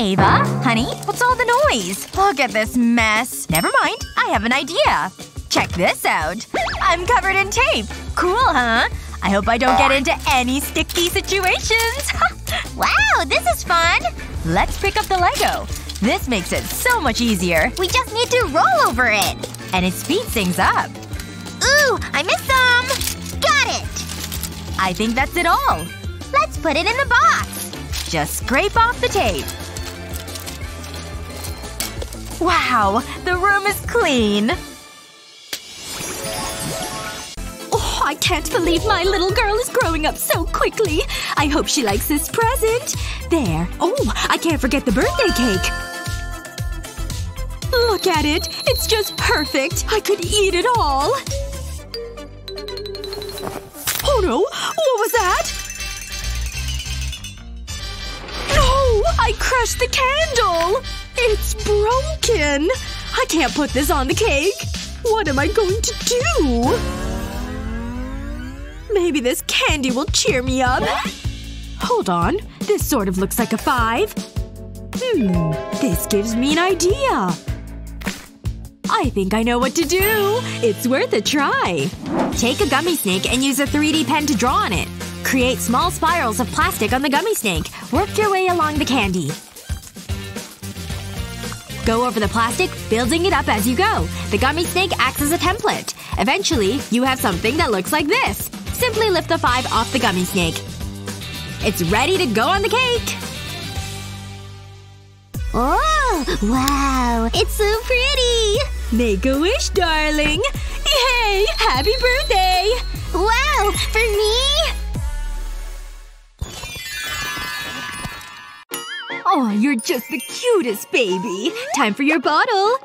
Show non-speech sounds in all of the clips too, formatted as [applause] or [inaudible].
Ava? Honey? What's all the noise? Look at this mess. Never mind. I have an idea. Check this out. I'm covered in tape. Cool, huh? I hope I don't get into any sticky situations. [laughs] wow, this is fun! Let's pick up the Lego. This makes it so much easier. We just need to roll over it. And it speeds things up. Ooh, I missed some! Got it! I think that's it all. Let's put it in the box. Just scrape off the tape. Wow, the room is clean. Oh, I can't believe my little girl is growing up so quickly. I hope she likes this present. There. Oh, I can't forget the birthday cake. Look at it. It's just perfect. I could eat it all. Oh no! What was that? No! I crushed the candle! It's broken! I can't put this on the cake. What am I going to do? Maybe this candy will cheer me up. Hold on. This sort of looks like a five. Hmm. This gives me an idea. I think I know what to do. It's worth a try. Take a gummy snake and use a 3D pen to draw on it. Create small spirals of plastic on the gummy snake. Work your way along the candy. Go over the plastic, building it up as you go. The gummy snake acts as a template. Eventually, you have something that looks like this. Simply lift the five off the gummy snake. It's ready to go on the cake! Oh, wow. It's so pretty! Make a wish, darling! Yay! Happy birthday! Wow! For me? Oh, you're just the cutest baby. Time for your bottle.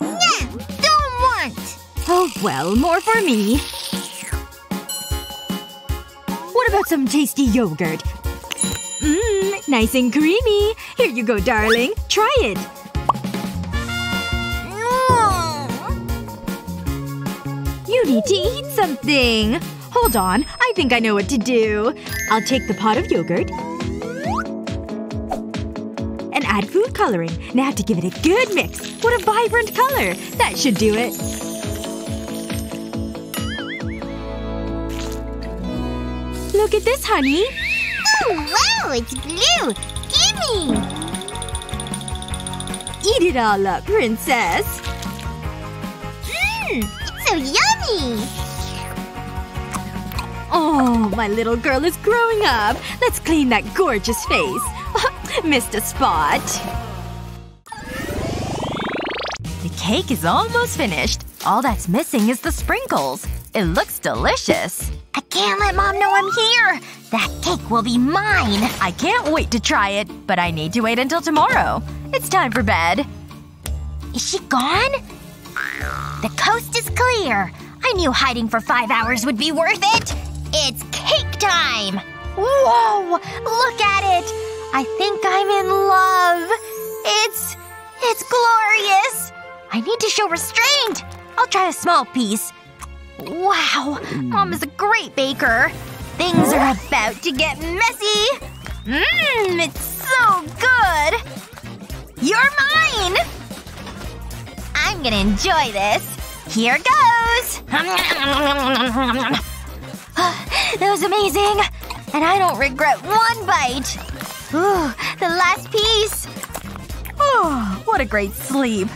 Nah, don't want. Oh well, more for me. What about some tasty yogurt? Mmm, nice and creamy. Here you go, darling. Try it. Mm. You need to eat something. Hold on. I think I know what to do. I'll take the pot of yogurt. Add food coloring. Now to give it a good mix. What a vibrant color. That should do it. Look at this, honey. Oh, wow, it's blue. Gimme! Eat it all up, princess. Mmm, it's so yummy! Oh, my little girl is growing up. Let's clean that gorgeous face. [laughs] Missed a spot. The cake is almost finished. All that's missing is the sprinkles. It looks delicious. I can't let mom know I'm here! That cake will be mine! I can't wait to try it, but I need to wait until tomorrow. It's time for bed. Is she gone? The coast is clear. I knew hiding for five hours would be worth it. It's cake time! Whoa! Look at it! I think I'm in love. It's… it's glorious. I need to show restraint. I'll try a small piece. Wow. Mom is a great baker. Things are about to get messy. Mmm, it's so good. You're mine! I'm gonna enjoy this. Here goes! [sighs] that was amazing! And I don't regret one bite! Ooh, the last piece! Oh, what a great sleep.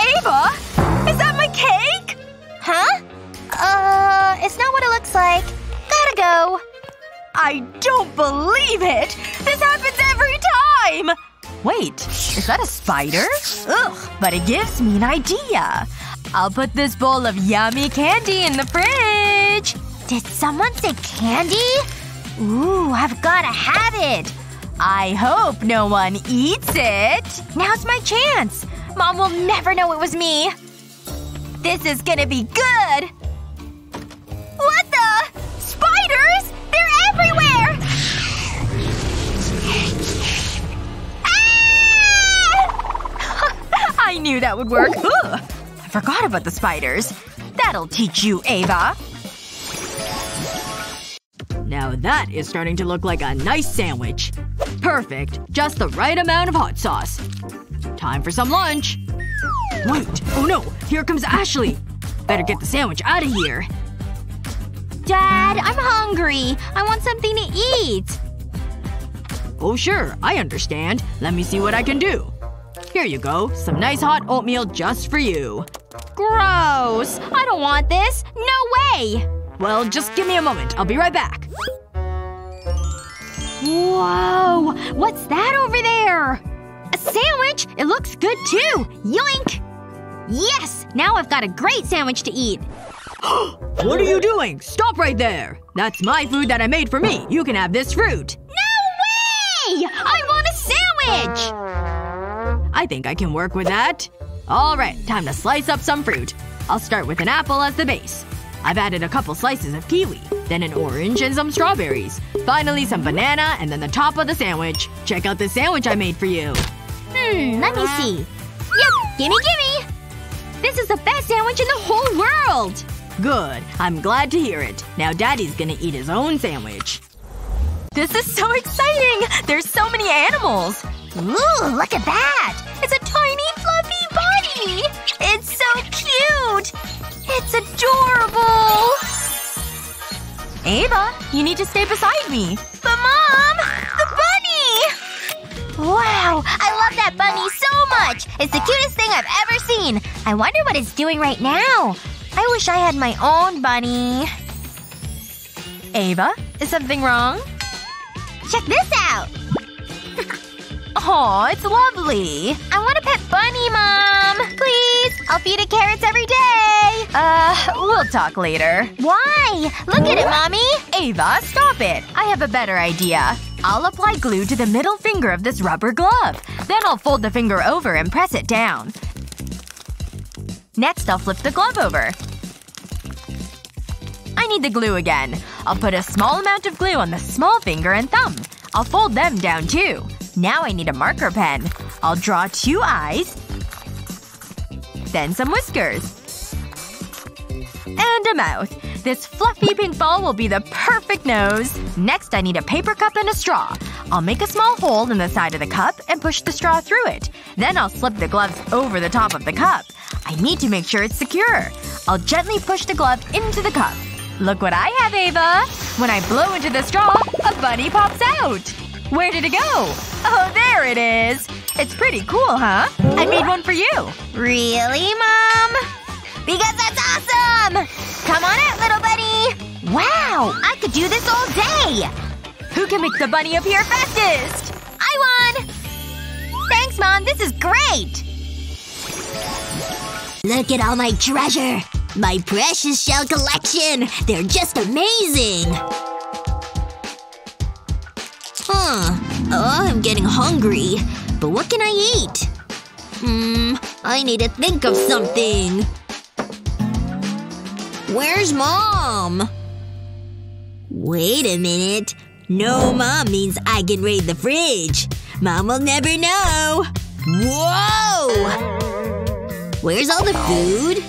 Ava! Is that my cake? Huh? Uh, it's not what it looks like. Gotta go. I don't believe it! This happens every time! Wait, is that a spider? Ugh, but it gives me an idea. I'll put this bowl of yummy candy in the fridge. Did someone say candy? Ooh, I've gotta have it. I hope no one eats it. Now's my chance. Mom will never know it was me. This is gonna be good. What the? Spiders? They're everywhere! Ah! [laughs] I knew that would work. Ugh. I forgot about the spiders. That'll teach you, Ava. Now that is starting to look like a nice sandwich. Perfect. Just the right amount of hot sauce. Time for some lunch. Wait. Oh no. Here comes Ashley. Better get the sandwich out of here. Dad, I'm hungry. I want something to eat. Oh sure. I understand. Let me see what I can do. Here you go. Some nice hot oatmeal just for you. Gross. I don't want this. No way! Well, just give me a moment. I'll be right back. Whoa! What's that over there? A sandwich? It looks good too! Yoink! Yes! Now I've got a great sandwich to eat. [gasps] what are you doing? Stop right there! That's my food that I made for me. You can have this fruit. No way! I want a sandwich! I think I can work with that. Alright, time to slice up some fruit. I'll start with an apple as the base. I've added a couple slices of kiwi, then an orange and some strawberries. Finally some banana, and then the top of the sandwich. Check out the sandwich I made for you. Hmm, let me see. Yep, gimme gimme! This is the best sandwich in the whole world! Good. I'm glad to hear it. Now daddy's gonna eat his own sandwich. This is so exciting! There's so many animals! Ooh, look at that! It's a tiny fluffy body! It's so cute! It's adorable! Ava, you need to stay beside me. But mom! The bunny! Wow, I love that bunny so much! It's the cutest thing I've ever seen! I wonder what it's doing right now. I wish I had my own bunny. Ava, is something wrong? Check this out! Aw, it's lovely. I want a pet bunny, Mom! Please! I'll feed it carrots every day! Uh, we'll talk later. Why? Look at it, Mommy! Ava, stop it. I have a better idea. I'll apply glue to the middle finger of this rubber glove. Then I'll fold the finger over and press it down. Next, I'll flip the glove over. I need the glue again. I'll put a small amount of glue on the small finger and thumb. I'll fold them down too. Now I need a marker pen. I'll draw two eyes. Then some whiskers. And a mouth. This fluffy pink ball will be the perfect nose. Next I need a paper cup and a straw. I'll make a small hole in the side of the cup and push the straw through it. Then I'll slip the gloves over the top of the cup. I need to make sure it's secure. I'll gently push the glove into the cup. Look what I have, Ava! When I blow into the straw, a bunny pops out! Where did it go? Oh, there it is! It's pretty cool, huh? I made one for you! Really, Mom? Because that's awesome! Come on out, little bunny! Wow! I could do this all day! Who can make the bunny appear fastest? I won! Thanks, Mom. This is great! Look at all my treasure! My precious shell collection! They're just amazing! Huh. Oh, I'm getting hungry. But what can I eat? Hmm. I need to think of something. Where's mom? Wait a minute. No mom means I can raid the fridge. Mom will never know. Whoa! Where's all the food?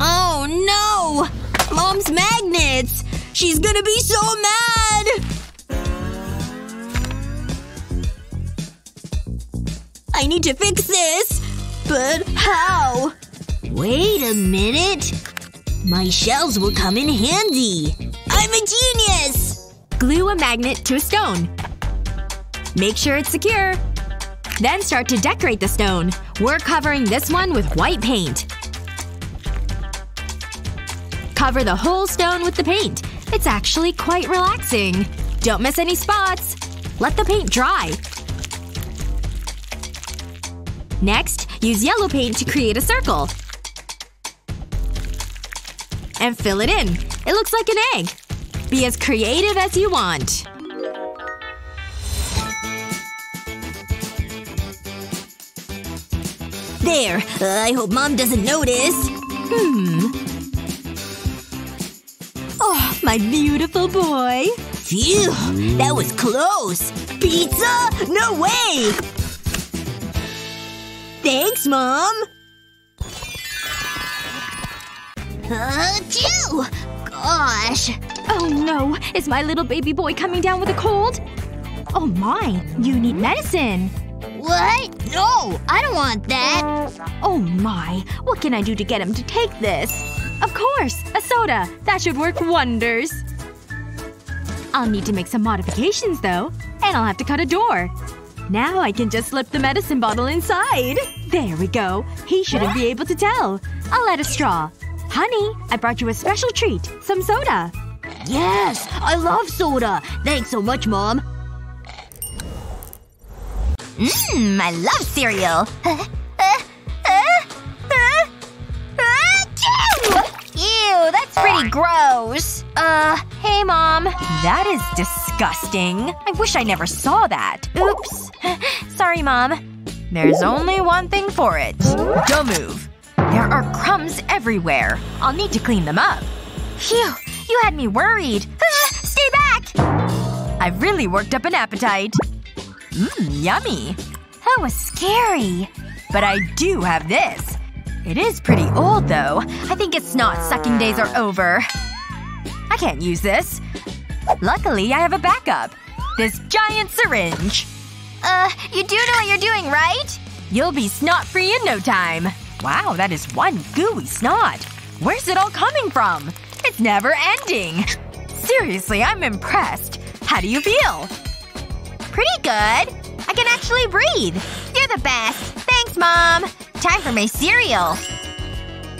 Oh no! Mom's magnets! She's gonna be so mad! I need to fix this! But how? Wait a minute. My shells will come in handy. I'm a genius! Glue a magnet to a stone. Make sure it's secure. Then start to decorate the stone. We're covering this one with white paint. Cover the whole stone with the paint. It's actually quite relaxing. Don't miss any spots. Let the paint dry. Next, use yellow paint to create a circle. And fill it in. It looks like an egg. Be as creative as you want. There. Uh, I hope mom doesn't notice. Hmm. Oh, my beautiful boy. Phew. That was close. Pizza? No way! Thanks, mom. Achoo! Gosh. Oh no. Is my little baby boy coming down with a cold? Oh my. You need medicine. What? No! I don't want that! Oh my. What can I do to get him to take this? Of course! A soda! That should work wonders. I'll need to make some modifications, though. And I'll have to cut a door. Now I can just slip the medicine bottle inside. There we go. He shouldn't be able to tell. I'll add a straw. Honey, I brought you a special treat. Some soda. Yes! I love soda! Thanks so much, Mom. Mmm, I love cereal. Ew, that's pretty gross. Uh, hey mom. That is disgusting. I wish I never saw that. Oops. [gasps] Sorry, mom. There's only one thing for it. Don't move. There are crumbs everywhere. I'll need to clean them up. Phew, you had me worried. [laughs] Stay back! I've really worked up an appetite. Mmm, yummy. That was scary. But I do have this. It is pretty old, though. I think its snot sucking days are over. I can't use this. Luckily, I have a backup. This giant syringe. Uh, you do know what you're doing, right? You'll be snot-free in no time. Wow, that is one gooey snot. Where's it all coming from? It's never ending. Seriously, I'm impressed. How do you feel? Pretty good. I can actually breathe. You're the best. Thanks, Mom. Time for my cereal.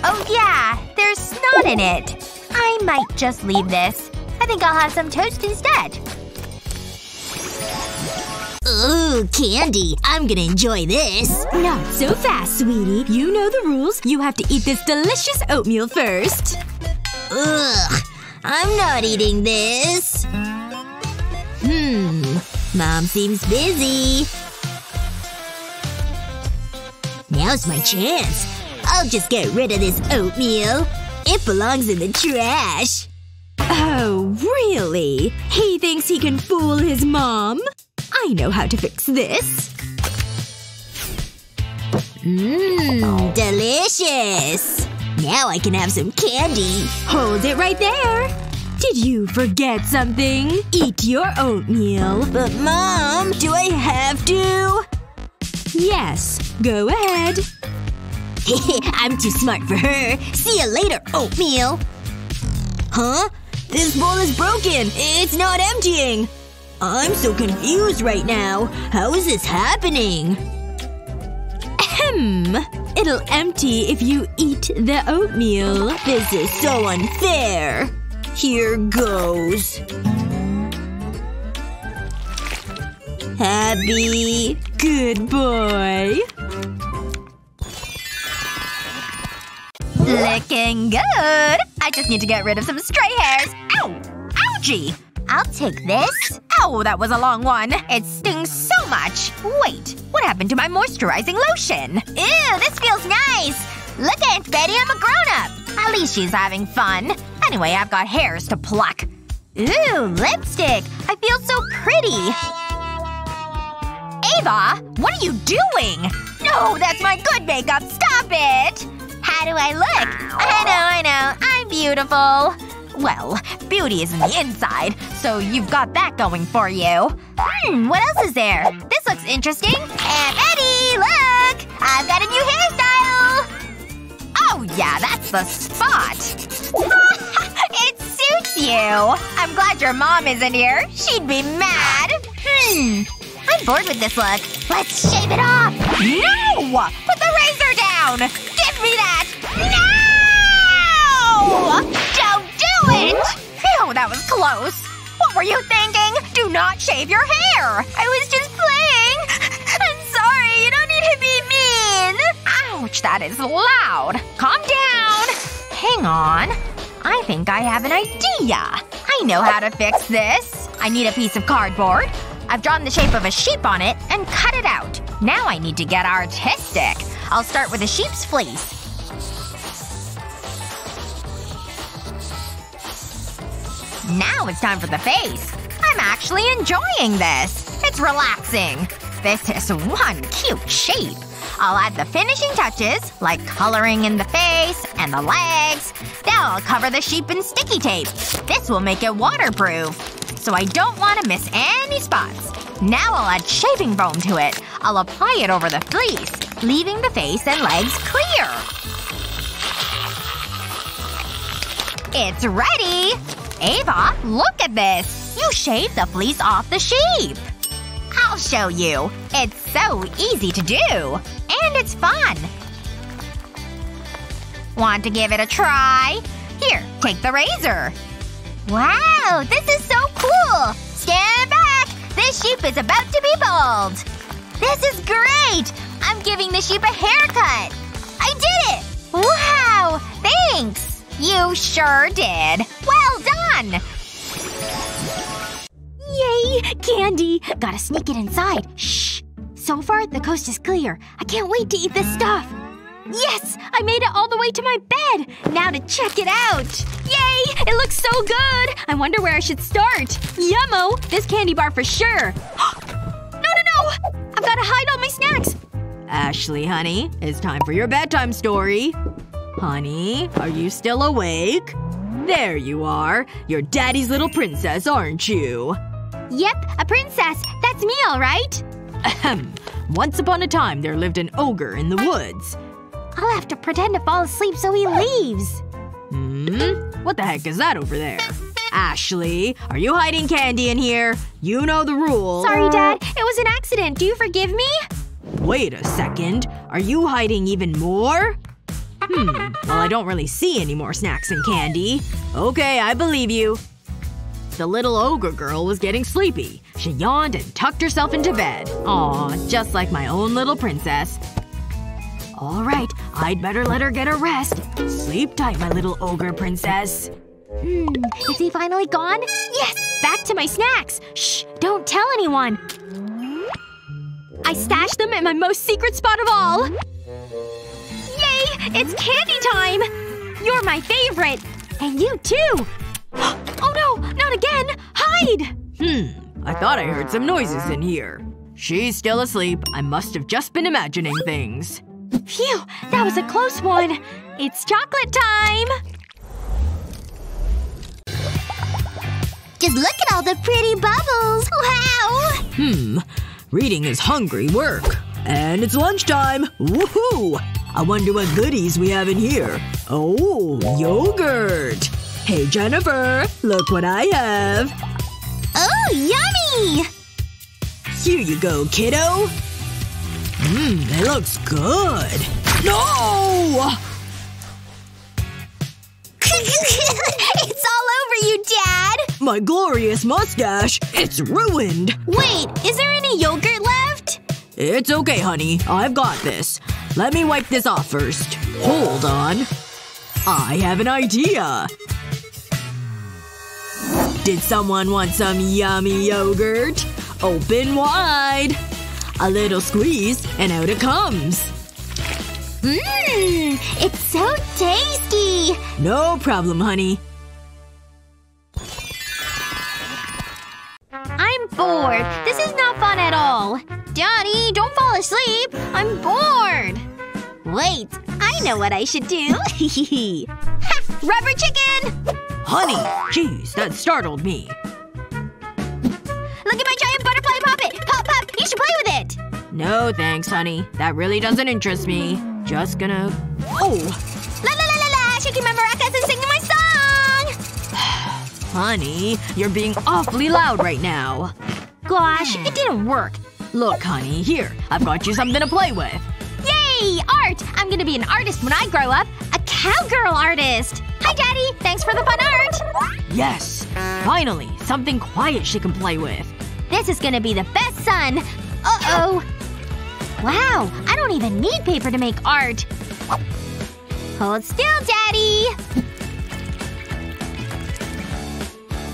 Oh yeah, there's snot in it. I might just leave this. I think I'll have some toast instead. Ooh, candy. I'm gonna enjoy this. Not so fast, sweetie. You know the rules. You have to eat this delicious oatmeal first. Ugh. I'm not eating this. Hmm. Mom seems busy. Now's my chance. I'll just get rid of this oatmeal. It belongs in the trash. Oh, really? He thinks he can fool his mom? I know how to fix this. Mmm, delicious. Now I can have some candy. Hold it right there. Did you forget something? Eat your oatmeal. But mom, do I have to? Yes. Go ahead. [laughs] I'm too smart for her. See you later, oatmeal. Huh? This bowl is broken. It's not emptying. I'm so confused right now. How is this happening? Ahem. It'll empty if you eat the oatmeal. This is so unfair. Here goes. Happy. Good boy. Looking good. I just need to get rid of some stray hairs. Ow! Ouchie! I'll take this. Ow, that was a long one. It stings so much. Wait, what happened to my moisturizing lotion? Ew, this feels nice. Look, Aunt Betty, I'm a grown-up. At least she's having fun. Anyway, I've got hairs to pluck. Ooh, lipstick. I feel so pretty. Ava! What are you doing? No, that's my good makeup. Stop it! How do I look? I know, I know. I'm beautiful. Well, beauty is in the inside, so you've got that going for you. Hmm, what else is there? This looks interesting. Aunt Betty, look! I've got a new hairstyle! Oh yeah, that's the spot! [laughs] it suits you! I'm glad your mom isn't here. She'd be mad. Hmm. I'm bored with this look. Let's shave it off! No! Put the razor down! Give me that! No! Phew, that was close. What were you thinking? Do not shave your hair! I was just playing! I'm sorry, you don't need to be mean! Ouch, that is loud. Calm down. Hang on. I think I have an idea. I know how to fix this. I need a piece of cardboard. I've drawn the shape of a sheep on it and cut it out. Now I need to get artistic. I'll start with a sheep's fleece. Now it's time for the face. I'm actually enjoying this. It's relaxing. this is one cute shape. I'll add the finishing touches, like coloring in the face and the legs. Now I'll cover the sheep in sticky tape. This will make it waterproof. So I don't want to miss any spots. Now I'll add shaving foam to it. I'll apply it over the fleece, leaving the face and legs clear. It's ready! Ava, look at this! You shaved the fleece off the sheep! I'll show you. It's so easy to do. And it's fun. Want to give it a try? Here, take the razor. Wow, this is so cool! Stand back! This sheep is about to be bald! This is great! I'm giving the sheep a haircut! I did it! Wow! Thanks! You sure did. Well done! Yay! Candy! Gotta sneak it inside. Shh! So far, the coast is clear. I can't wait to eat this stuff. Yes! I made it all the way to my bed! Now to check it out! Yay! It looks so good! I wonder where I should start. Yummo! This candy bar for sure. [gasps] no, no, no! I've gotta hide all my snacks! Ashley, honey, it's time for your bedtime story. Honey, are you still awake? There you are. You're daddy's little princess, aren't you? Yep, a princess. That's me, alright. Ahem. Once upon a time there lived an ogre in the woods. I'll have to pretend to fall asleep so he leaves. Hmm? What the heck is that over there? Ashley, are you hiding candy in here? You know the rules. Sorry, Dad. It was an accident. Do you forgive me? Wait a second. Are you hiding even more? Hmm. Well, I don't really see any more snacks and candy. Okay, I believe you. The little ogre girl was getting sleepy. She yawned and tucked herself into bed. Aw, just like my own little princess. Alright, I'd better let her get a rest. Sleep tight, my little ogre princess. Hmm. Is he finally gone? Yes! Back to my snacks! Shh! Don't tell anyone! I stashed them in my most secret spot of all! Yay! It's candy time! You're my favorite! And you too! [gasps] oh no! Not again! Hide! Hmm. I thought I heard some noises in here. She's still asleep. I must have just been imagining things. Phew! That was a close one! It's chocolate time! Just look at all the pretty bubbles! Wow! Hmm. Reading is hungry work. And it's lunchtime! Woohoo! I wonder what goodies we have in here. Oh, yogurt! Hey Jennifer, look what I have! Oh, yummy! Here you go, kiddo! Mmm, it looks good. No! [laughs] it's all over you, Dad! My glorious mustache! It's ruined! Wait, is there any yogurt left? It's okay, honey. I've got this. Let me wipe this off first. Hold on. I have an idea. Did someone want some yummy yogurt? Open wide. A little squeeze, and out it comes. Mmm! It's so tasty! No problem, honey. I'm bored. This is not fun at all. Daddy, don't fall asleep. I'm bored. Wait, I know what I should do. [laughs] ha! Rubber chicken! Honey! Jeez, that startled me. Look at my giant butterfly puppet! Pop, pop! You should play with it! No thanks, honey. That really doesn't interest me. Just gonna… Oh! La la la la la! Shaking my maracas and singing my song! [sighs] honey, you're being awfully loud right now. Gosh, it didn't work. Look, honey, here. I've got you something to play with. Yay! Art! I'm gonna be an artist when I grow up. A cowgirl artist! Hi, Daddy! Thanks for the fun art! Yes! Finally! Something quiet she can play with. This is gonna be the best son! Uh-oh! Wow, I don't even need paper to make art. Hold still, Daddy!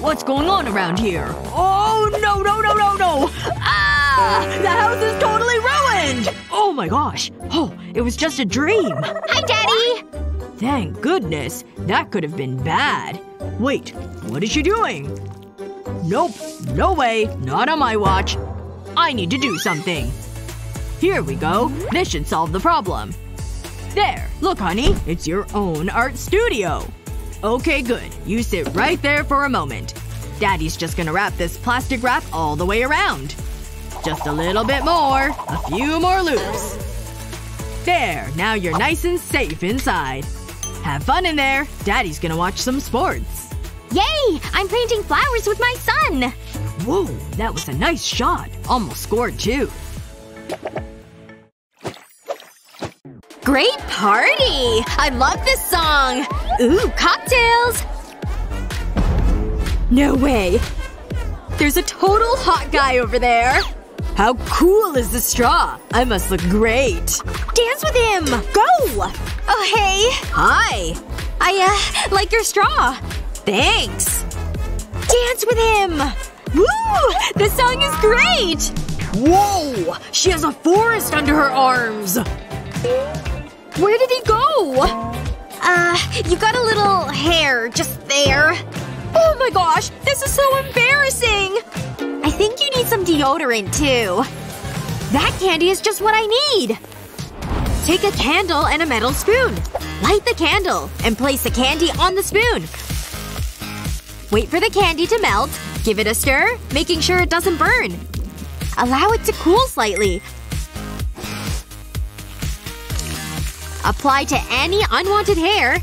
What's going on around here? Oh, no, no, no, no, no! Ah! Ah! The house is totally ruined! Oh my gosh. Oh, it was just a dream. Hi, Daddy! Thank goodness. That could have been bad. Wait, what is she doing? Nope. No way. Not on my watch. I need to do something. Here we go. This should solve the problem. There. Look, honey. It's your own art studio. Okay, good. You sit right there for a moment. Daddy's just gonna wrap this plastic wrap all the way around. Just a little bit more. A few more loops. There. Now you're nice and safe inside. Have fun in there. Daddy's gonna watch some sports. Yay! I'm planting flowers with my son! Whoa. That was a nice shot. Almost scored, too. Great party! I love this song! Ooh, cocktails! No way. There's a total hot guy over there. How cool is the straw? I must look great. Dance with him! Go! Oh, hey. Hi. I, uh, like your straw. Thanks. Dance with him! Woo! This song is great! Whoa! She has a forest under her arms! Where did he go? Uh, you got a little hair just there. Oh my gosh, this is so embarrassing! I think you need some deodorant, too. That candy is just what I need! Take a candle and a metal spoon. Light the candle, and place the candy on the spoon. Wait for the candy to melt. Give it a stir, making sure it doesn't burn. Allow it to cool slightly. Apply to any unwanted hair.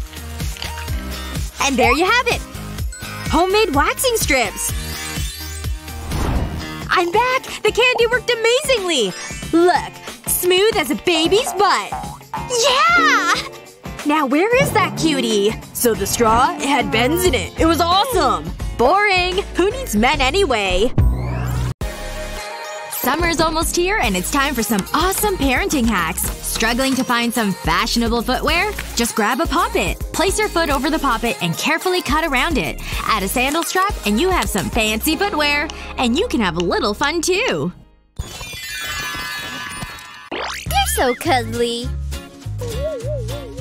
And there you have it! Homemade waxing strips! I'm back! The candy worked amazingly! Look. Smooth as a baby's butt. Yeah! Now where is that cutie? So the straw? It had bends in it. It was awesome! Boring! Who needs men anyway? Summer's almost here and it's time for some awesome parenting hacks. Struggling to find some fashionable footwear? Just grab a Pop It. Place your foot over the Pop It and carefully cut around it. Add a sandal strap and you have some fancy footwear. And you can have a little fun too. You're so cuddly.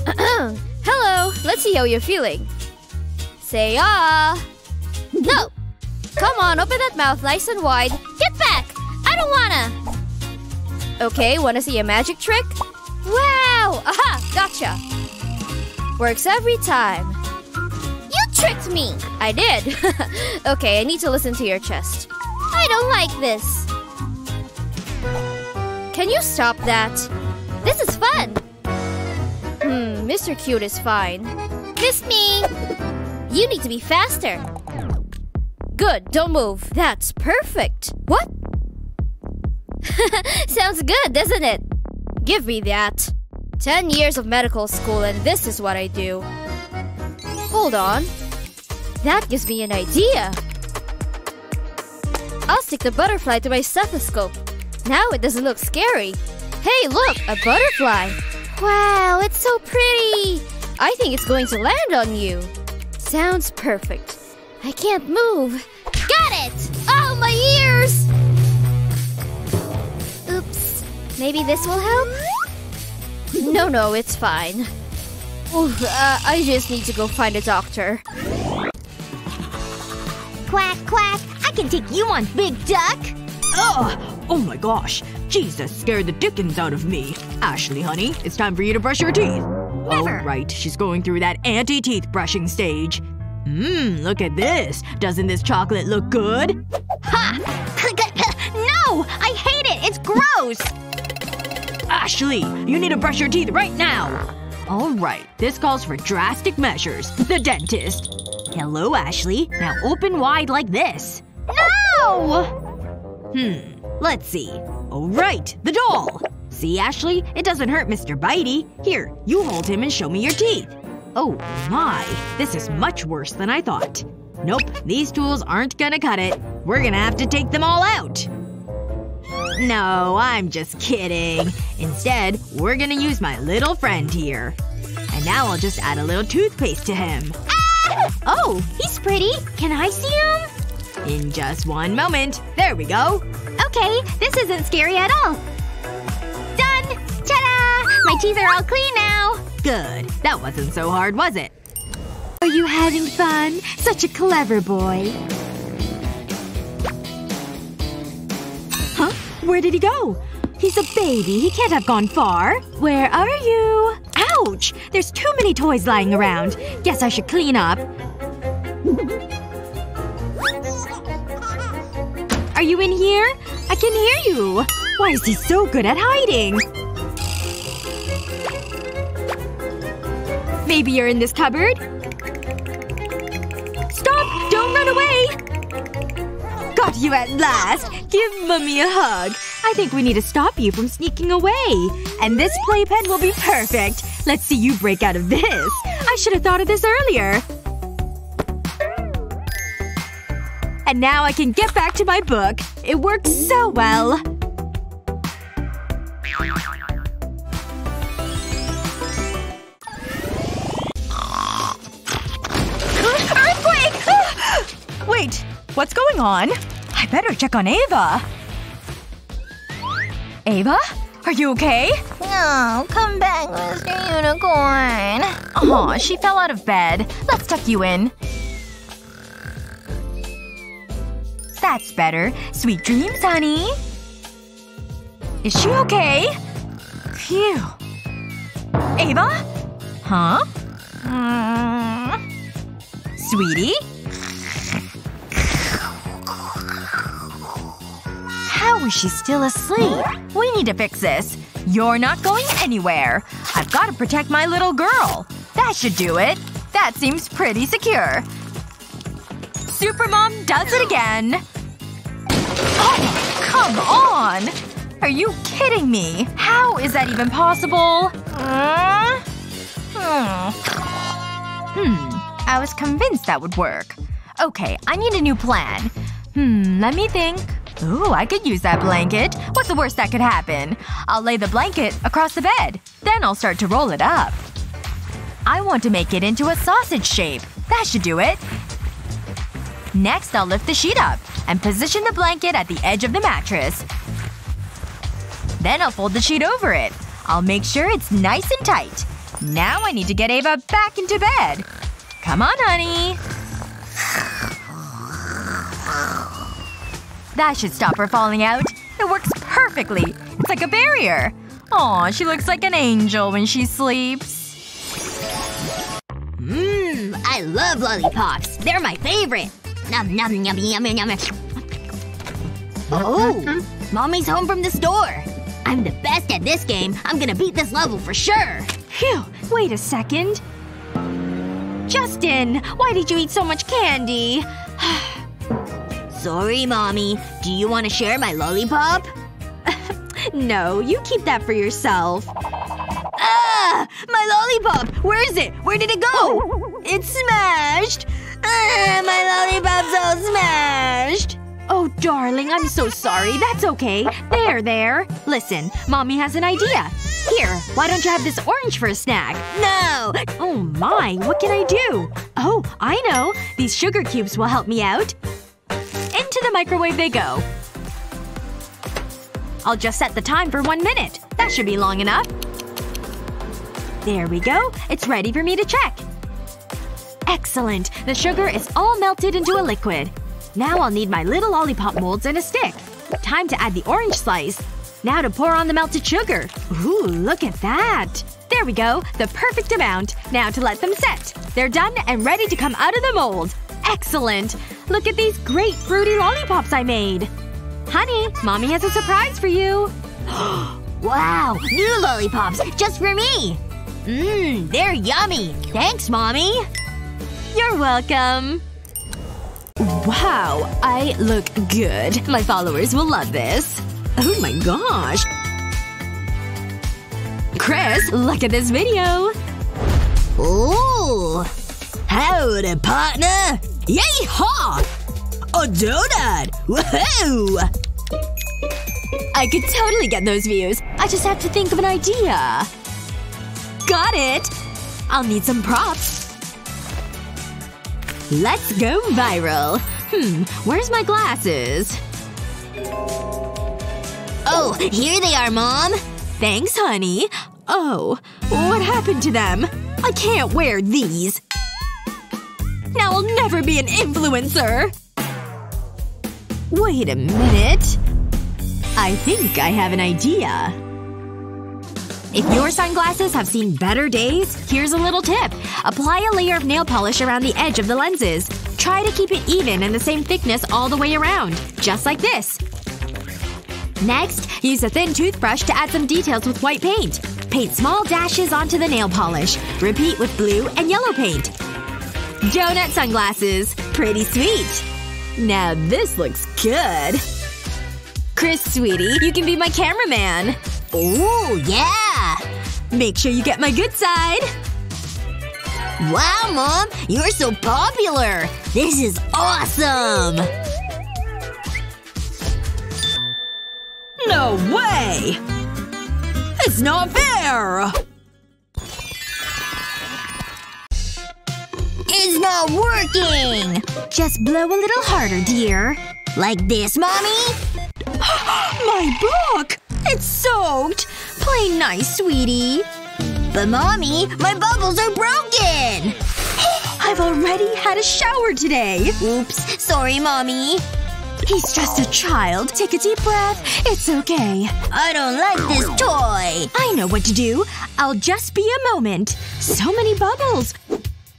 [clears throat] Hello. Let's see how you're feeling. Say ah. No. Come on, open that mouth nice and wide. Get back! I don't wanna! Okay, wanna see a magic trick? Wow! Aha! Gotcha! Works every time. You tricked me! I did. [laughs] okay, I need to listen to your chest. I don't like this. Can you stop that? This is fun! Hmm, Mr. Cute is fine. Miss me! You need to be faster. Good, don't move. That's perfect. What? [laughs] Sounds good, doesn't it? Give me that. Ten years of medical school and this is what I do. Hold on. That gives me an idea. I'll stick the butterfly to my stethoscope. Now it doesn't look scary. Hey, look! A butterfly! Wow, it's so pretty! I think it's going to land on you. Sounds perfect. I can't move. Got it! Oh, my ears! Maybe this will help? No, no, it's fine. Ooh, uh, I just need to go find a doctor. Quack, quack. I can take you on, big duck. Ugh! Oh my gosh. Jesus scared the dickens out of me. Ashley, honey, it's time for you to brush your teeth. Oh, right. She's going through that anti-teeth brushing stage. Mmm, look at this. Doesn't this chocolate look good? Ha! [laughs] no! I hate it! It's gross! Ashley, you need to brush your teeth right now! Alright, this calls for drastic measures. The dentist. Hello, Ashley. Now open wide like this. No! Hmm. Let's see. Oh right, the doll! See, Ashley? It doesn't hurt Mr. Bitey. Here, you hold him and show me your teeth. Oh my. This is much worse than I thought. Nope, these tools aren't gonna cut it. We're gonna have to take them all out. No, I'm just kidding. Instead, we're gonna use my little friend here. And now I'll just add a little toothpaste to him. Ah! Oh, he's pretty. Can I see him? In just one moment. There we go. Okay, this isn't scary at all. Done! Ta-da! My teeth are all clean now. Good. That wasn't so hard, was it? Are you having fun? Such a clever boy. Where did he go? He's a baby. He can't have gone far. Where are you? Ouch! There's too many toys lying around. Guess I should clean up. Are you in here? I can hear you. Why is he so good at hiding? Maybe you're in this cupboard? Stop! Don't run away! Got you at last! Give Mummy a hug. I think we need to stop you from sneaking away. And this playpen will be perfect. Let's see you break out of this. I should have thought of this earlier. And now I can get back to my book. It works so well. [gasps] Earthquake! [gasps] Wait. What's going on? Better check on Ava. Ava? Are you okay? No, come back, Mr. Unicorn. Aw, she fell out of bed. Let's tuck you in. That's better. Sweet dreams, honey. Is she okay? Phew. Ava? Huh? Mm. Sweetie? How is she still asleep? We need to fix this. You're not going anywhere. I've gotta protect my little girl. That should do it. That seems pretty secure. Supermom does it again. Oh, come on! Are you kidding me? How is that even possible? Mm. Hmm. Hmm. I was convinced that would work. Okay, I need a new plan. Hmm, let me think. Ooh, I could use that blanket. What's the worst that could happen? I'll lay the blanket across the bed. Then I'll start to roll it up. I want to make it into a sausage shape. That should do it. Next, I'll lift the sheet up and position the blanket at the edge of the mattress. Then I'll fold the sheet over it. I'll make sure it's nice and tight. Now I need to get Ava back into bed. Come on, honey. That should stop her falling out. It works perfectly. It's like a barrier. Aw, she looks like an angel when she sleeps. Mmm, I love lollipops. They're my favorite. Nom nom yum yum yum yum. Oh, mommy's home from the store. I'm the best at this game. I'm gonna beat this level for sure. Phew. Wait a second. Justin! Why did you eat so much candy? [sighs] [sighs] Sorry, mommy. Do you want to share my lollipop? [laughs] No, you keep that for yourself. Ah! My lollipop! Where is it? Where did it go? It's smashed! Ah, my lollipop's all smashed! Oh, darling, I'm so sorry. That's okay. There, there. Listen, mommy has an idea. Here, why don't you have this orange for a snack? No! Oh my, what can I do? Oh, I know. These sugar cubes will help me out. The microwave they go. I'll just set the time for one minute. That should be long enough. There we go. It's ready for me to check. Excellent. The sugar is all melted into a liquid. Now I'll need my little lollipop molds and a stick. Time to add the orange slice. Now to pour on the melted sugar. Ooh, look at that. There we go. The perfect amount. Now to let them set. They're done and ready to come out of the mold. Excellent! Look at these great fruity lollipops I made. Honey, mommy has a surprise for you. [gasps] Wow! New lollipops! Just for me! Mmm, they're yummy! Thanks, mommy! You're welcome. Wow, I look good. My followers will love this. Oh my gosh. Chris, look at this video. Ooh! Howdy, partner! Yay-haw! A donut! Woohoo! I could totally get those views. I just have to think of an idea. Got it! I'll need some props. Let's go viral. Hmm, where's my glasses? Oh, here they are, Mom! Thanks, honey. Oh, what happened to them? I can't wear these. Now I'll never be an influencer! Wait a minute. I think I have an idea. If your sunglasses have seen better days, here's a little tip. Apply a layer of nail polish around the edge of the lenses. Try to keep it even and the same thickness all the way around. Just like this. Next, use a thin toothbrush to add some details with white paint. Paint small dashes onto the nail polish. Repeat with blue and yellow paint. Donut sunglasses. Pretty sweet. Now this looks good. Chris, sweetie, you can be my cameraman. Ooh, yeah! Make sure you get my good side. Wow, Mom! You're so popular! This is awesome! No way! It's not fair! It's not working! Just blow a little harder, dear. Like this, Mommy? [gasps] My book! It's soaked! Play nice, sweetie. But Mommy, my bubbles are broken! [gasps] I've already had a shower today! Oops. Sorry, Mommy. He's just a child. Take a deep breath. It's okay. I don't like this toy. I know what to do. I'll just be a moment. So many bubbles.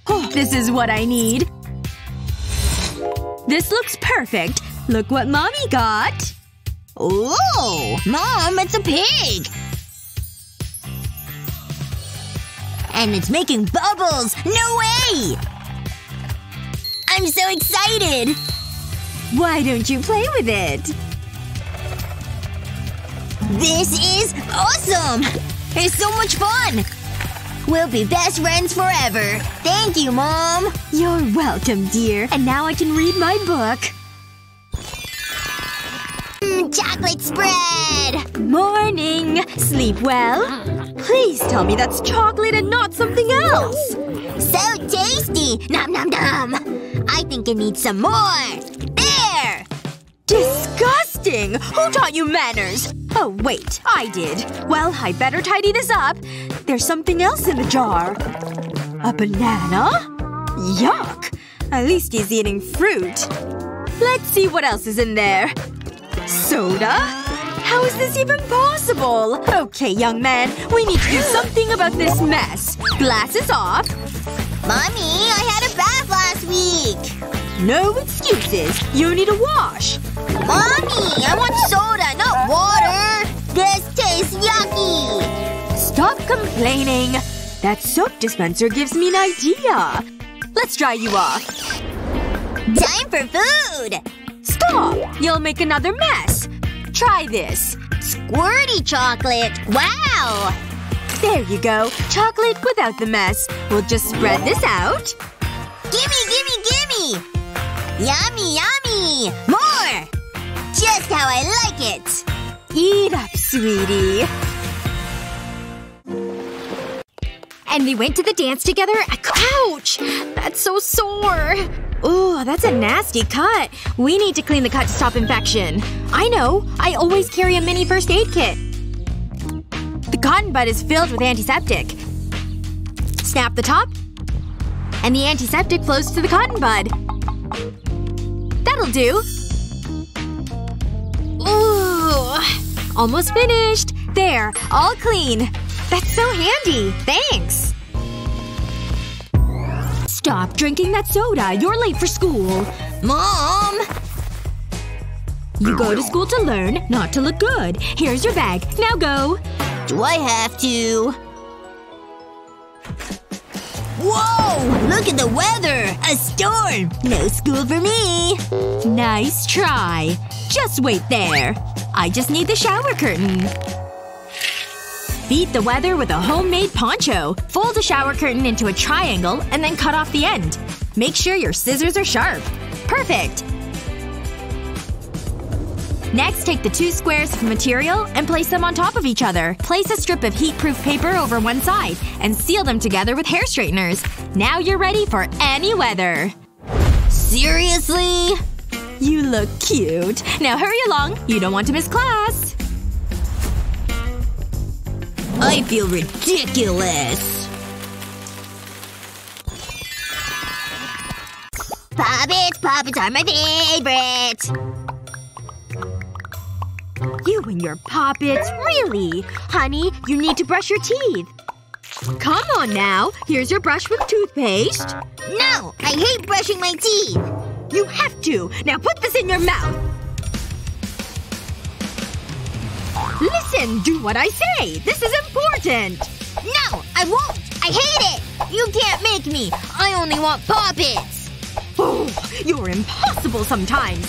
Oh, this is what I need. This looks perfect. Look what mommy got. Ooh! Mom, it's a pig! And it's making bubbles! No way! I'm so excited! Why don't you play with it? This is awesome! It's so much fun! We'll be best friends forever. Thank you, Mom! You're welcome, dear. And now I can read my book. Mm, chocolate spread! Morning! Sleep well? Please tell me that's chocolate and not something else! So tasty! Nom nom nom! I think it needs some more! There! Disgusting! Who taught you manners? Oh, wait. I did. Well, I better tidy this up. There's something else in the jar. A banana? Yuck! At least he's eating fruit. Let's see what else is in there. Soda? How is this even possible? Okay, young man. We need to do something about this mess. Glasses off. Mommy, I had a bath last week! No excuses. You need a wash. Mommy! I want soda, not water! This tastes yucky! Stop complaining. That soap dispenser gives me an idea. Let's dry you off. Time for food! Stop! You'll make another mess. Try this. Squirty chocolate! Wow! There you go. Chocolate without the mess. We'll just spread this out. Gimme, gimme, gimme! Yummy, yummy! More! Just how I like it! Eat up, sweetie. And they went to the dance together. Ouch! That's so sore. Ooh, that's a nasty cut. We need to clean the cut to stop infection. I know. I always carry a mini first aid kit. The cotton bud is filled with antiseptic. Snap the top. And the antiseptic flows to the cotton bud. That'll do. Ooh. Almost finished. There. All clean. That's so handy. Thanks. Stop drinking that soda. You're late for school. Mom! You go to school to learn, not to look good. Here's your bag. Now go. Do I have to? Whoa! Look at the weather! A storm! No school for me! Nice try. Just wait there. I just need the shower curtain. Beat the weather with a homemade poncho. Fold the shower curtain into a triangle and then cut off the end. Make sure your scissors are sharp. Perfect! Next, take the two squares of material and place them on top of each other. Place a strip of heat-proof paper over one side and seal them together with hair straighteners. Now you're ready for any weather. Seriously? You look cute. Now hurry along. You don't want to miss class. I feel ridiculous. Pop Its, puppets are my favorite. You and your Pop Its. Really? Honey, you need to brush your teeth. Come on now. Here's your brush with toothpaste. No! I hate brushing my teeth! You have to. Now put this in your mouth. Listen, do what I say. This is important. No! I won't! I hate it! You can't make me! I only want Pop Its! Oh, you're impossible sometimes.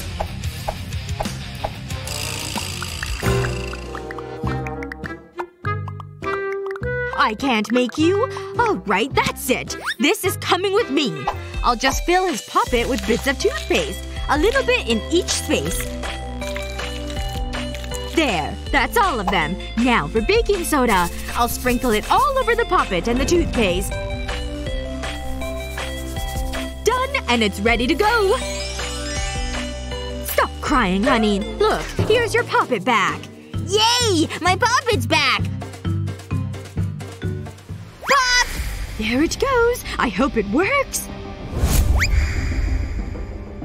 I can't make you. Alright, that's it. This is coming with me. I'll just fill his Pop It with bits of toothpaste. A little bit in each space. There. That's all of them. Now for baking soda. I'll sprinkle it all over the Pop It and the toothpaste. Done, and it's ready to go. Stop crying, honey. Look, here's your Pop It back. Yay! My Pop It's back! There it goes. I hope it works.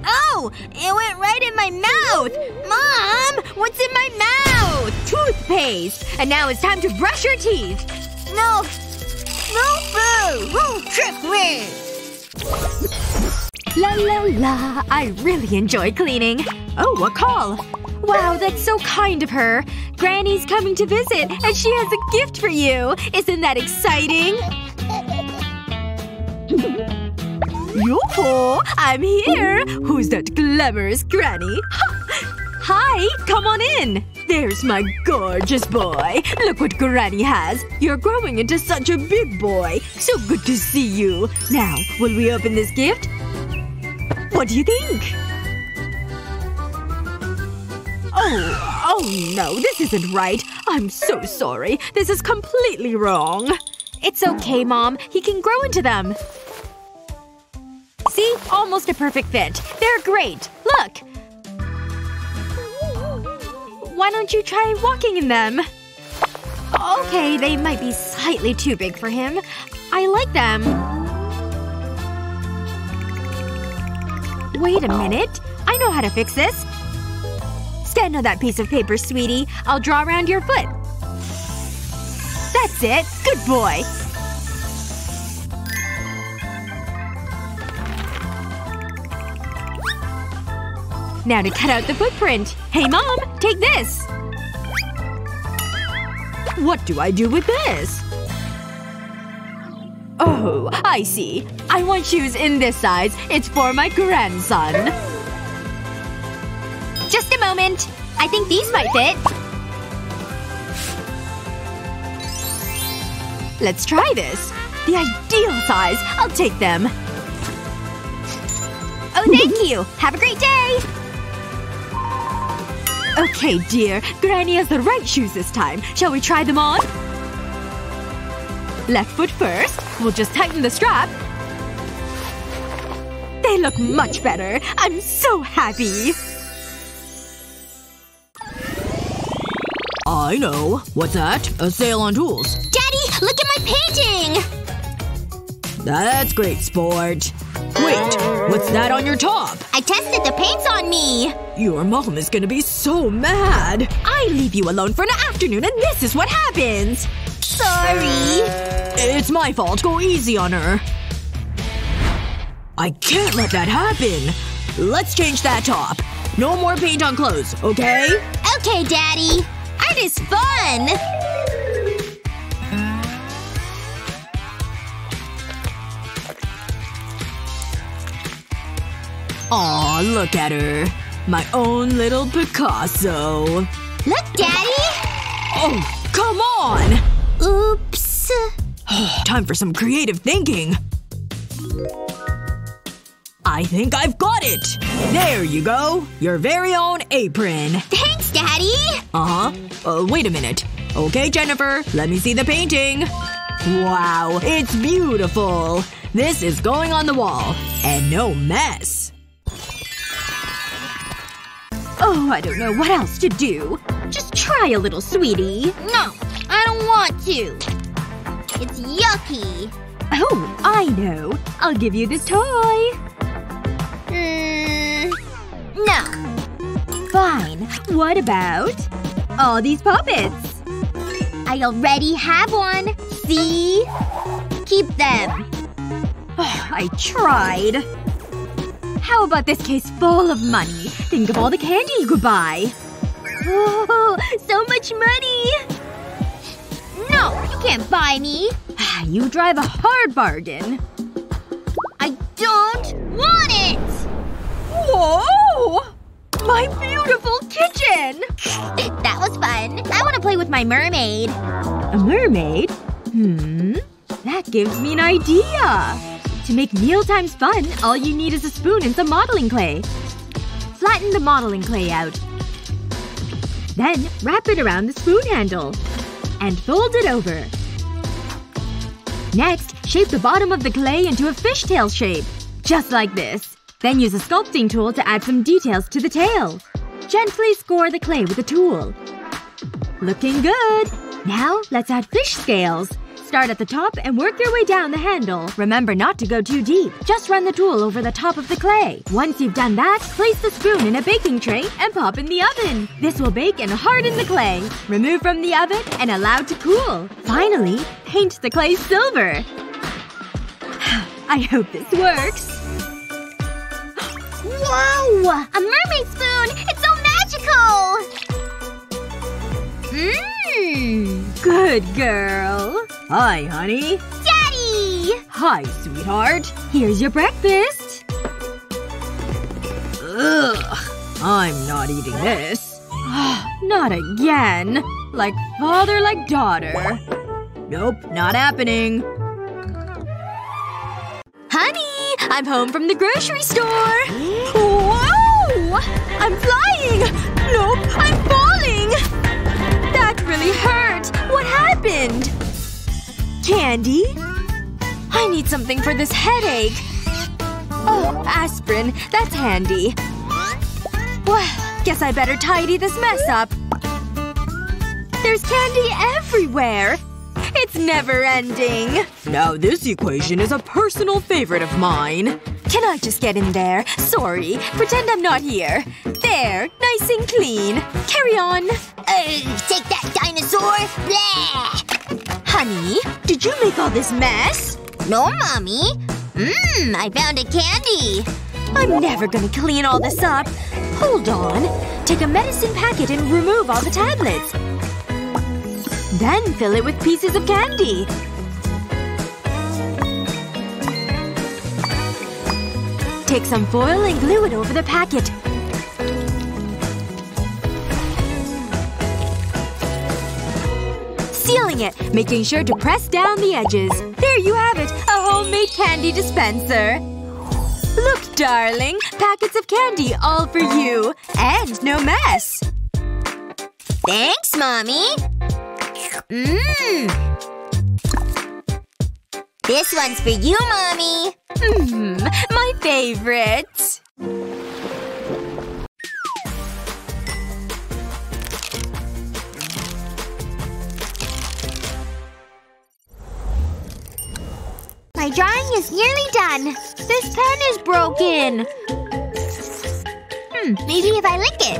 Oh! It went right in my mouth! Mom! What's in my mouth? Toothpaste! And now it's time to brush your teeth. No. No boo! Who tricked me? La la la. I really enjoy cleaning. Oh, a call. Wow, that's so kind of her. Granny's coming to visit, and she has a gift for you. Isn't that exciting? Yoo-hoo! I'm here! Who's that glamorous granny? [laughs] Hi! Come on in! There's my gorgeous boy. Look what granny has. You're growing into such a big boy. So good to see you. Now, will we open this gift? What do you think? Oh, oh no, this isn't right. I'm so sorry. This is completely wrong. It's okay, Mom. He can grow into them. See? Almost a perfect fit. They're great. Look! Why don't you try walking in them? Okay, they might be slightly too big for him. I like them. Wait a minute. I know how to fix this. Stand on that piece of paper, sweetie. I'll draw around your foot. That's it. Good boy. Now to cut out the footprint. Hey mom, take this! What do I do with this? Oh, I see. I want shoes in this size. It's for my grandson. Just a moment. I think these might fit. Let's try this. The ideal size. I'll take them. Oh, thank you. Have a great day! Okay, dear. Granny has the right shoes this time. Shall we try them on? Left foot first. We'll just tighten the strap. They look much better. I'm so happy. I know. What's that? A sale on tools. Look at my painting! That's great, sport. Wait, what's that on your top? I tested the paints on me! Your mom is gonna be so mad. I leave you alone for an afternoon and this is what happens! Sorry. It's my fault. Go easy on her. I can't let that happen. Let's change that top. No more paint on clothes, okay? Okay, Daddy. Art is fun! Aw, look at her. My own little Picasso. Look, Daddy! Oh, come on! Oops. Time for some creative thinking. I think I've got it! There you go. Your very own apron. Thanks, Daddy! Uh-huh. Uh, wait a minute. Okay, Jennifer. Let me see the painting. Wow. It's beautiful. This is going on the wall. And no mess. Oh, I don't know what else to do. Just try a little, sweetie. No, I don't want to. It's yucky. Oh, I know. I'll give you this toy. Hmm. No. Fine. What about… all these Pop Its. I already have one. See? Keep them. I tried. How about this case full of money? Think of all the candy you could buy. Oh, so much money! No, you can't buy me. You drive a hard bargain. I don't want it! Whoa! My beautiful kitchen! [laughs] That was fun. I want to play with my mermaid. A mermaid? Hmm. That gives me an idea. To make meal times fun, all you need is a spoon and some modeling clay. Flatten the modeling clay out. Then, wrap it around the spoon handle. And fold it over. Next, shape the bottom of the clay into a fishtail shape. Just like this. Then use a sculpting tool to add some details to the tail. Gently score the clay with a tool. Looking good! Now, let's add fish scales. Start at the top and work your way down the handle. Remember not to go too deep. Just run the tool over the top of the clay. Once you've done that, place the spoon in a baking tray and pop in the oven. This will bake and harden the clay. Remove from the oven and allow to cool. Finally, paint the clay silver. [sighs] I hope this works. [gasps] Wow! A mermaid spoon! It's so magical! Mmm. Good girl. Hi, honey. Daddy! Hi, sweetheart. Here's your breakfast. Ugh. I'm not eating this. Ah, not again. Like father, like daughter. Nope, not happening. Honey! I'm home from the grocery store! [gasps] Whoa! I'm flying! Nope, I'm falling! Really hurt! What happened? Candy? I need something for this headache. Oh, aspirin. That's handy. Well, guess I better tidy this mess up. There's candy everywhere! It's never ending. Now this equation is a personal favorite of mine. Can I just get in there? Sorry. Pretend I'm not here. There. Nice and clean. Carry on. Uh, take that, dinosaur! Blah! Honey, did you make all this mess? No, mommy. Mmm, I found a candy. I'm never gonna clean all this up. Hold on. Take a medicine packet and remove all the tablets. Then fill it with pieces of candy. Take some foil and glue it over the packet. Sealing it, making sure to press down the edges. There you have it! A homemade candy dispenser. Look, darling. Packets of candy all for you. And no mess. Thanks, mommy. Mmm. This one's for you, mommy. Mmm, my favorite. My drawing is nearly done. This pen is broken. Hmm, maybe if I lick it.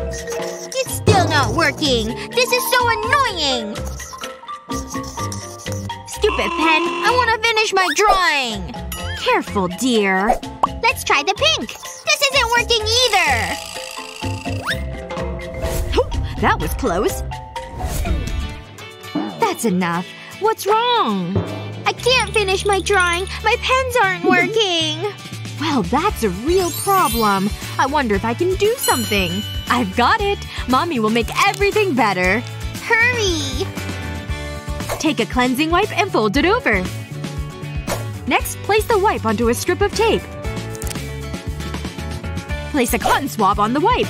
It's still not working. This is so annoying. Stupid pen. I want to finish my drawing. Careful, dear. Let's try the pink. This isn't working either. Oh, that was close. That's enough. What's wrong? I can't finish my drawing. My pens aren't working. Well, that's a real problem. I wonder if I can do something. I've got it. Mommy will make everything better. Hurry! Take a cleansing wipe and fold it over. Next, place the wipe onto a strip of tape. Place a cotton swab on the wipe.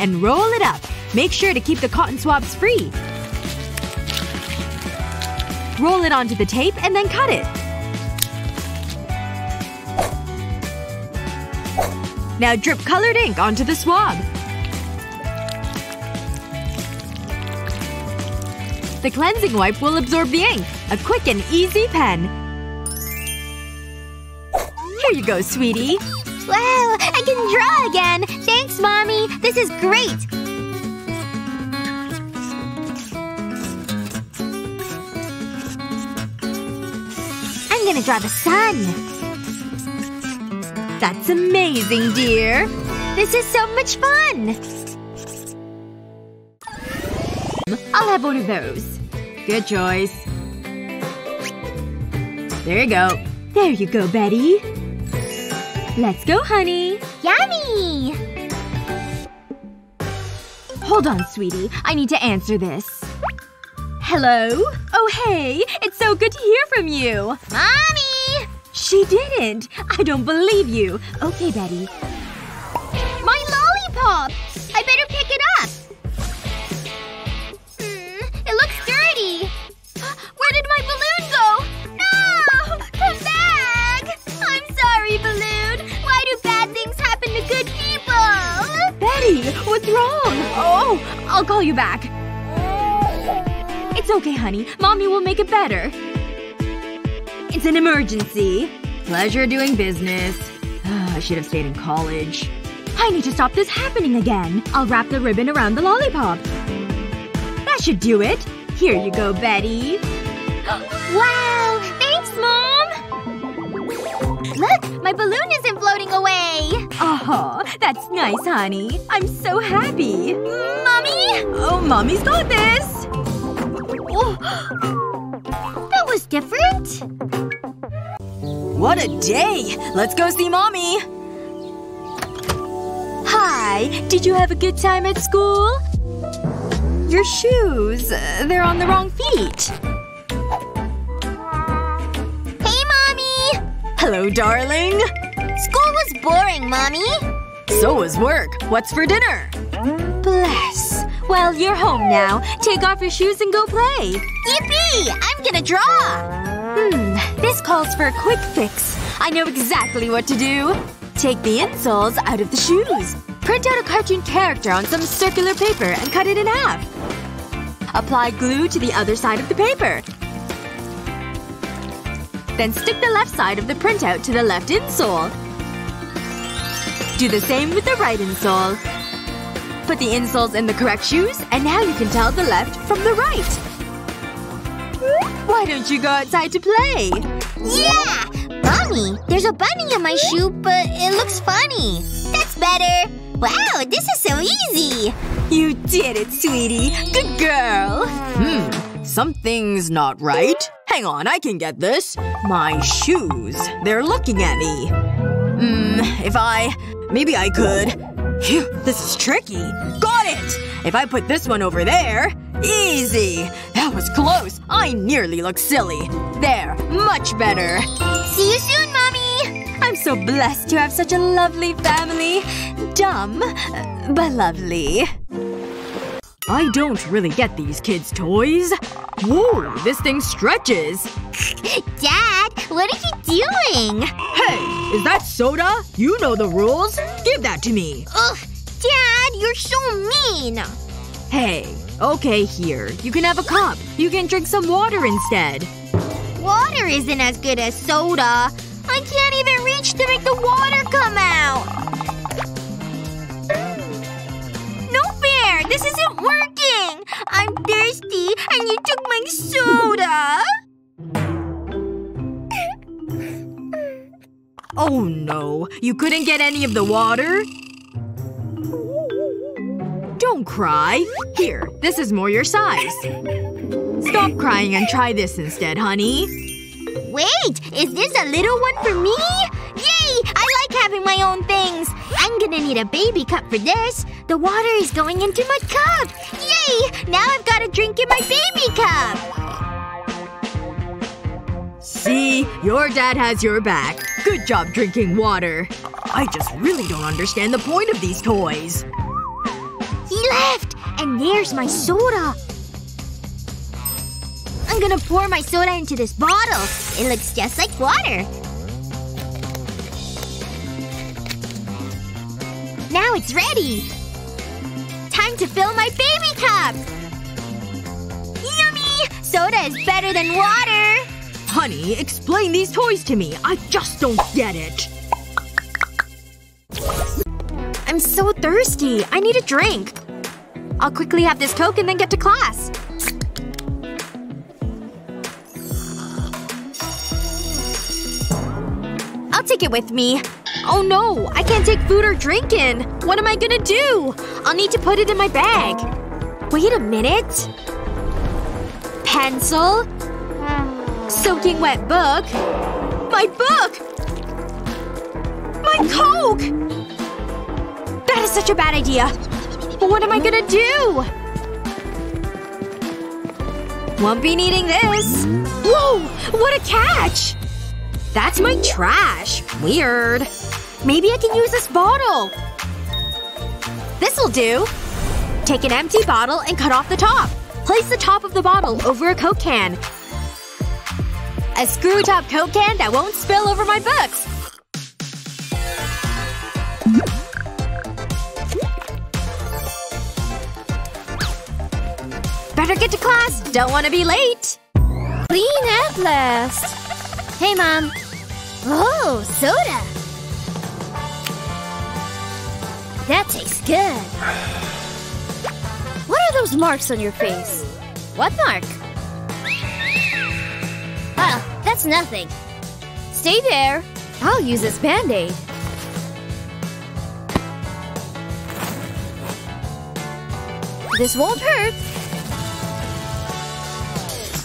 And roll it up. Make sure to keep the cotton swabs free. Roll it onto the tape and then cut it. Now drip colored ink onto the swab. The cleansing wipe will absorb the ink. A quick and easy pen. Here you go, sweetie. Wow! I can draw again! Thanks, Mommy! This is great! I'm gonna draw the sun! That's amazing, dear! This is so much fun! I'll have one of those. Good choice. There you go. There you go, Betty. Let's go, honey. Yummy! Hold on, sweetie. I need to answer this. Hello? Oh, hey. It's so good to hear from you. Mommy! She didn't. I don't believe you. Okay, Betty. My lollipop! I better pick it What's wrong? Oh! I'll call you back. It's okay, honey. Mommy will make it better. It's an emergency. Pleasure doing business. Ah, I should have stayed in college. I need to stop this happening again. I'll wrap the ribbon around the lollipop. That should do it. Here you go, Betty. [gasps] Wow! Thanks, Mom! Look! My balloon isn't! Oh, [laughs] that's nice, honey. I'm so happy. Mommy? Oh, mommy's got this. Oh. [gasps] That was different. What a day! Let's go see mommy! Hi. Did you have a good time at school? Your shoes. They're on the wrong feet. Hey, Mommy! Hello, darling. School was boring, Mommy. So was work. What's for dinner? Bless. Well, you're home now. Take off your shoes and go play. Yippee! I'm gonna draw! Hmm. This calls for a quick fix. I know exactly what to do. Take the insoles out of the shoes. Print out a cartoon character on some circular paper and cut it in half. Apply glue to the other side of the paper. Then stick the left side of the printout to the left insole. Do the same with the right insole. Put the insoles in the correct shoes, and now you can tell the left from the right. Why don't you go outside to play? Yeah! Mommy, there's a bunny in my shoe, but it looks funny. That's better. Wow, this is so easy. You did it, sweetie. Good girl. Hmm. Something's not right. Hang on, I can get this. My shoes. They're looking at me. Hmm, if I… Maybe I could. Phew, this is tricky. Got it! If I put this one over there… Easy! That was close. I nearly looked silly. There. Much better. See you soon, Mommy! I'm so blessed to have such a lovely family. Dumb, but lovely. I don't really get these kids' toys. Whoa, this thing stretches. Dad, what are you doing? Hey, is that soda? You know the rules. Give that to me. Ugh, Dad, you're so mean. Hey, okay here. You can have a cup. You can drink some water instead. Water isn't as good as soda. I can't even reach to make the water come out. This isn't working! I'm thirsty and you took my soda! Oh no. You couldn't get any of the water? Don't cry. Here, this is more your size. Stop crying and try this instead, honey. Wait! Is this a little one for me? Yay! I like having my own things! I'm gonna need a baby cup for this. The water is going into my cup! Yay! Now I've got a drink in my baby cup! See? Your dad has your back. Good job drinking water. I just really don't understand the point of these toys. He left! And there's my soda. I'm gonna pour my soda into this bottle. It looks just like water. It's ready! Time to fill my baby cup! Yummy! Soda is better than water! Honey, explain these toys to me. I just don't get it. I'm so thirsty. I need a drink. I'll quickly have this Coke and then get to class. Take it with me. Oh no, I can't take food or drink in. What am I gonna do? I'll need to put it in my bag. Wait a minute. Pencil. Soaking wet book. My book! My Coke! That is such a bad idea. What am I gonna do? Won't be needing this. Whoa! What a catch! That's my trash. Weird. Maybe I can use this bottle. This'll do. Take an empty bottle and cut off the top. Place the top of the bottle over a Coke can. A screw-top Coke can that won't spill over my books. Better get to class. Don't want to be late. Clean up last. Hey, Mom. Oh, soda. That tastes good. What are those marks on your face? What mark? Oh, that's nothing. Stay there. I'll use this band-aid. This won't hurt.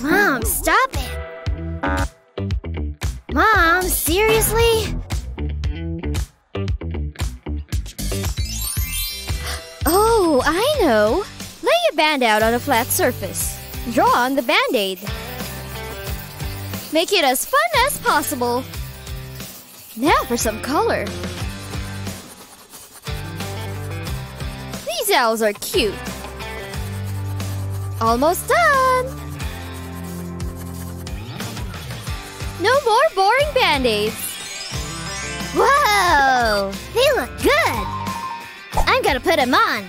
Mom, stop seriously? Oh, I know. Lay a band out on a flat surface. Draw on the band-aid. Make it as fun as possible. Now for some color. These owls are cute. Almost done. No more boring band-aids. Whoa! They look good! I'm gonna put them on.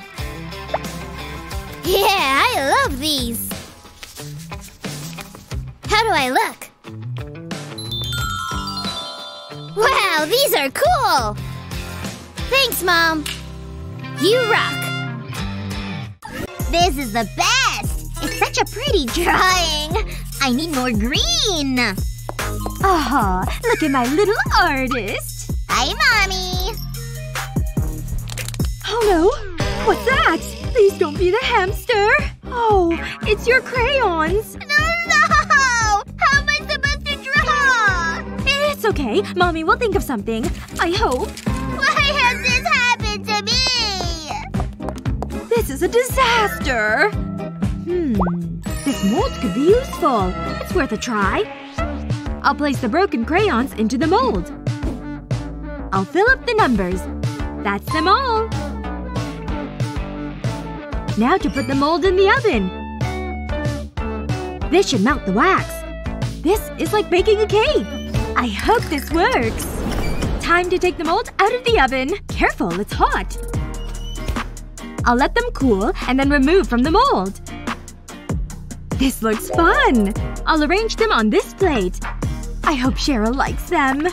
Yeah, I love these. How do I look? Wow, these are cool! Thanks, Mom. You rock. This is the best! It's such a pretty drawing. I need more green. Ah, look at my little artist. Hi, Mommy. Oh no! What's that? Please don't be the hamster. Oh, it's your crayons. No, no! How am I supposed to draw? It's okay. Mommy will think of something. I hope. Why has this happened to me? This is a disaster. Hmm. This mold could be useful. It's worth a try. I'll place the broken crayons into the mold. I'll fill up the numbers. That's them all. Now to put the mold in the oven. This should melt the wax. This is like baking a cake. I hope this works. Time to take the mold out of the oven. Careful, it's hot. I'll let them cool and then remove from the mold. This looks fun! I'll arrange them on this plate. I hope Cheryl likes them. They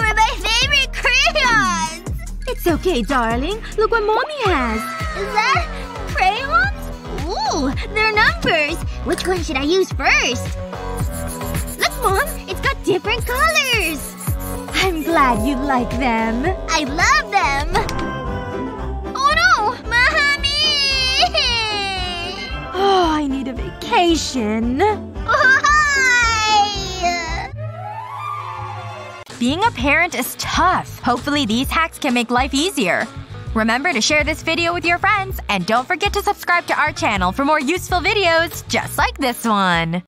were my favorite crayons! It's okay, darling. Look what mommy has. Is that crayons? Ooh, they're numbers. Which one should I use first? Look, Mom! It's got different colors! I'm glad you like them. I love them! Oh no! Mommy! [laughs] Oh, I need a vacation. Being a parent is tough. Hopefully these hacks can make life easier. Remember to share this video with your friends, and don't forget to subscribe to our channel for more useful videos just like this one.